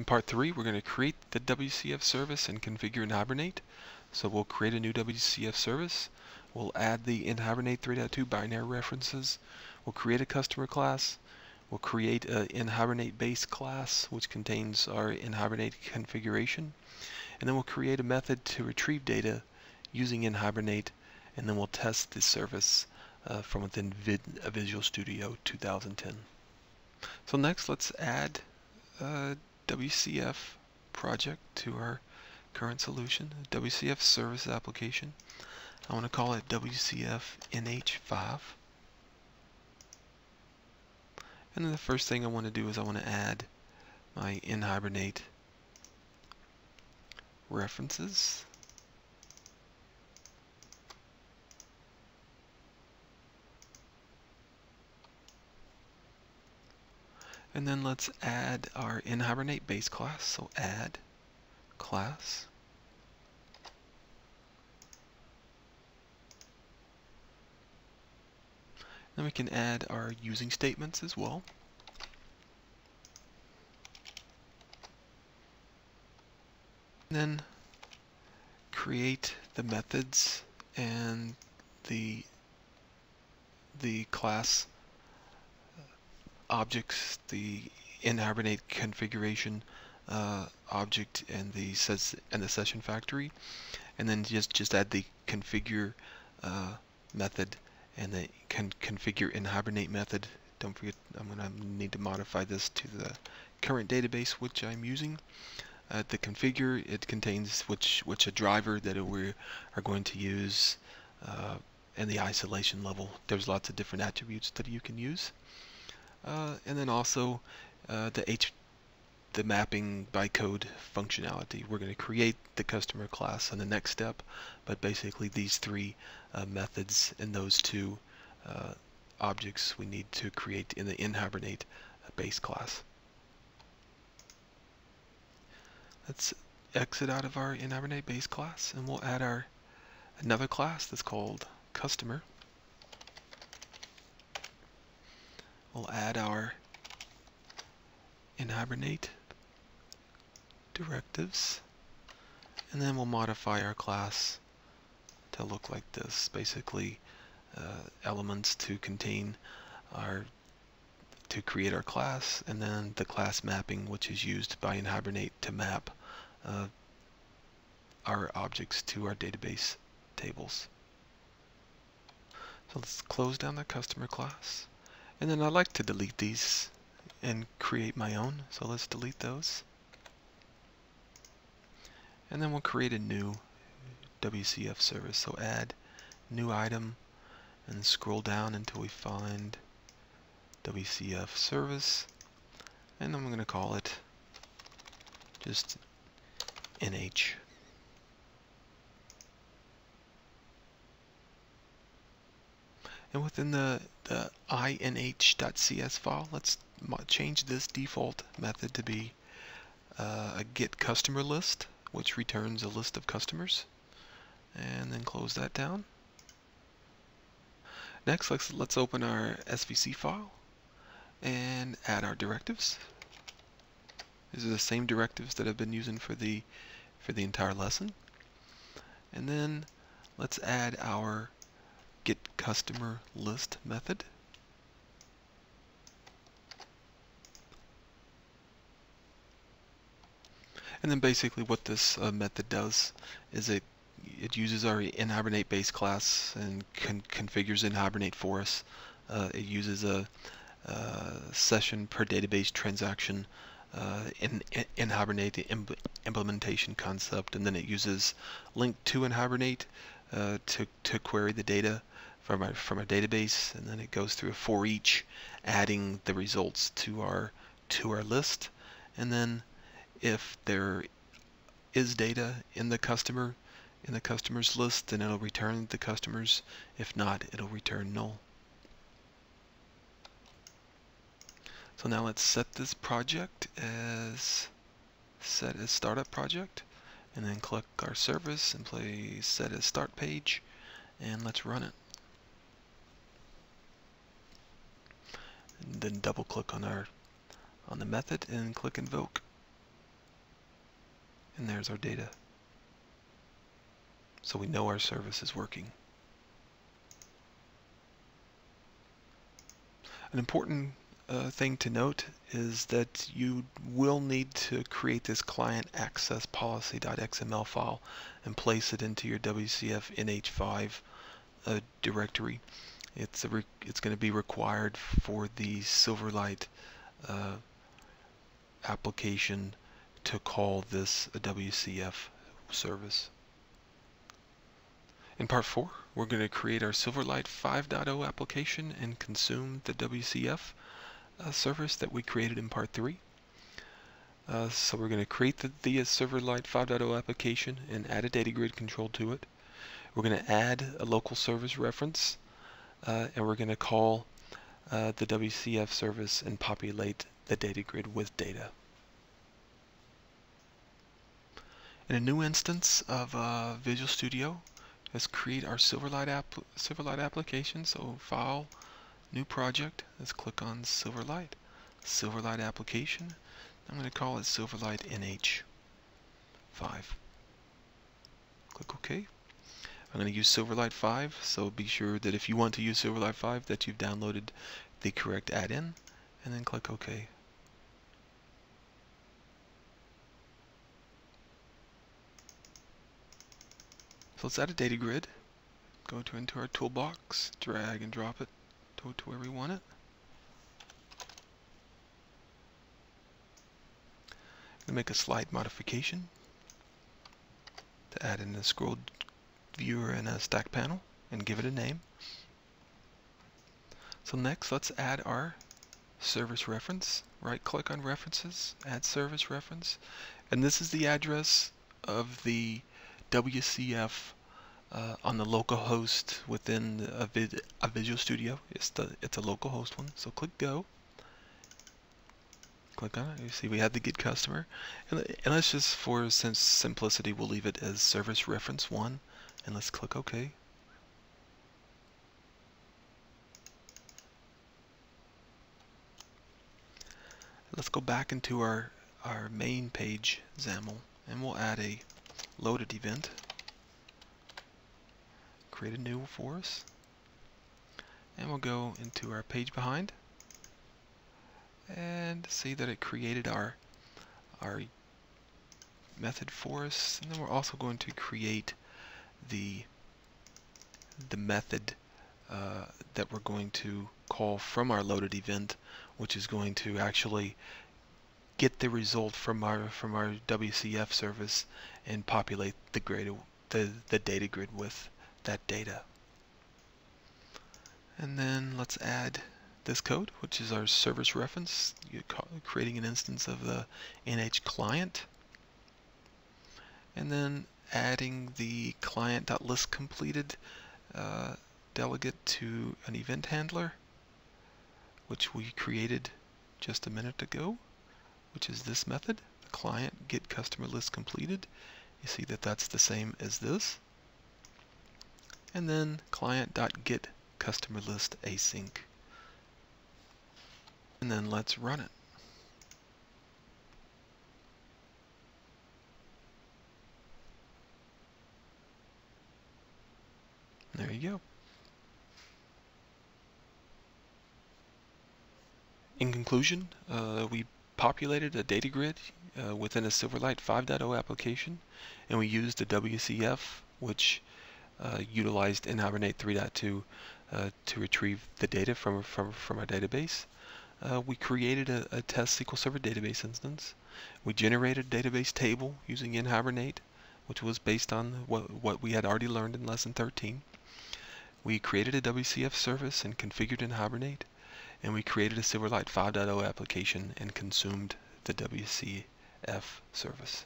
In part 3 we're going to create the WCF service and configure NHibernate. So we'll create a new WCF service. We'll add the NHibernate 3.2 binary references. We'll create a customer class. We'll create an NHibernate base class which contains our NHibernate configuration. And then we'll create a method to retrieve data using NHibernate and then we'll test the service uh, from within Vid uh, Visual Studio 2010. So next let's add a WCF project to our current solution, WCF service application. I want to call it WCF NH5. And then the first thing I want to do is I want to add my NHibernate references. And then let's add our NHibernate base class. So add class. Then we can add our using statements as well. And then create the methods and the the class objects, the NHibernate configuration uh, object and the ses and the session factory, and then just just add the configure uh, method and the con configure NHibernate method. Don't forget, I'm going to need to modify this to the current database which I'm using. Uh, the configure it contains which which a driver that we are going to use uh, and the isolation level. There's lots of different attributes that you can use. Uh, and then also uh, the H the mapping by code functionality. We're going to create the customer class in the next step, but basically these three uh, methods and those two uh, objects we need to create in the NHibernate base class. Let's exit out of our NHibernate base class and we'll add our another class that's called customer. We'll add our NHibernate directives. And then we'll modify our class to look like this. Basically uh, elements to contain our to create our class and then the class mapping which is used by NHibernate to map uh, our objects to our database tables. So let's close down the customer class and then I like to delete these and create my own. So let's delete those. And then we'll create a new WCF service. So add new item and scroll down until we find WCF service. And I'm going to call it just NH. And within the, the inh.cs file, let's change this default method to be uh, a get customer list, which returns a list of customers. And then close that down. Next, let's, let's open our SVC file and add our directives. These are the same directives that I've been using for the for the entire lesson. And then let's add our get customer list method. And then basically what this uh, method does is it it uses our NHibernate base class and con configures NHibernate for us. Uh, it uses a, a, session per database transaction uh, in, NHibernate imp implementation concept, and then it uses link to in Hibernate uh, to to query the data from our from database, and then it goes through a for each, adding the results to our to our list, and then if there is data in the customer in the customer's list, then it'll return the customers. If not, it'll return null. So now let's set this project as set as startup project and then click our service and play set as start page and let's run it. And then double click on our on the method and click invoke and there's our data. So we know our service is working. An important uh, thing to note is that you will need to create this client access policy.xml file and place it into your WCF NH5 uh, directory. It's it's going to be required for the Silverlight uh, application to call this a WCF service. In part 4, we're going to create our Silverlight 5.0 application and consume the WCF uh, service that we created in part 3. Uh, so we're going to create the, the Silverlight 5.0 application and add a data grid control to it. We're going to add a local service reference uh, and we're going to call uh, the WCF service and populate the data grid with data. In a new instance of uh, Visual Studio, let's create our Silverlight, app Silverlight application. So File, New Project. Let's click on Silverlight, Silverlight application. I'm going to call it Silverlight NH5. Click OK. I'm going to use Silverlight 5, so be sure that if you want to use Silverlight 5 that you've downloaded the correct add-in, and then click OK. So let's add a data grid. Go to into our toolbox, drag and drop it to, to where we want it. Make a slide modification to add in a scroll viewer in a stack panel and give it a name. So next let's add our service reference. Right click on references, add service reference, and this is the address of the WCF uh, on the local host within a, vid a Visual Studio. It's the it's a local host one. So click go. Click on it. You see we have the get customer, and, and let's just for sim simplicity we'll leave it as service reference one, and let's click OK. Let's go back into our our main page XAML, and we'll add a loaded event. Create a new for us. And we'll go into our page behind and see that it created our our method for us. And then we're also going to create the the method uh, that we're going to call from our loaded event, which is going to actually get the result from our from our WCF service and populate the grid the, the data grid with that data. And then let's add this code, which is our service reference, creating an instance of the NH client. And then adding the client.listCompleted uh, delegate to an event handler, which we created just a minute ago which is this method, the client get customer list completed. You see that that's the same as this. And then client.get customer list async. And then let's run it. There you go. In conclusion, uh, we populated a data grid uh, within a Silverlight 5.0 application, and we used a WCF, which uh, utilized NHibernate 3.2 uh, to retrieve the data from, from, from our database. Uh, we created a, a, test SQL Server database instance. We generated a database table using NHibernate, which was based on what, what we had already learned in Lesson 13. We created a WCF service and configured NHibernate, and we created a Silverlight 5.0 application and consumed the WCF service.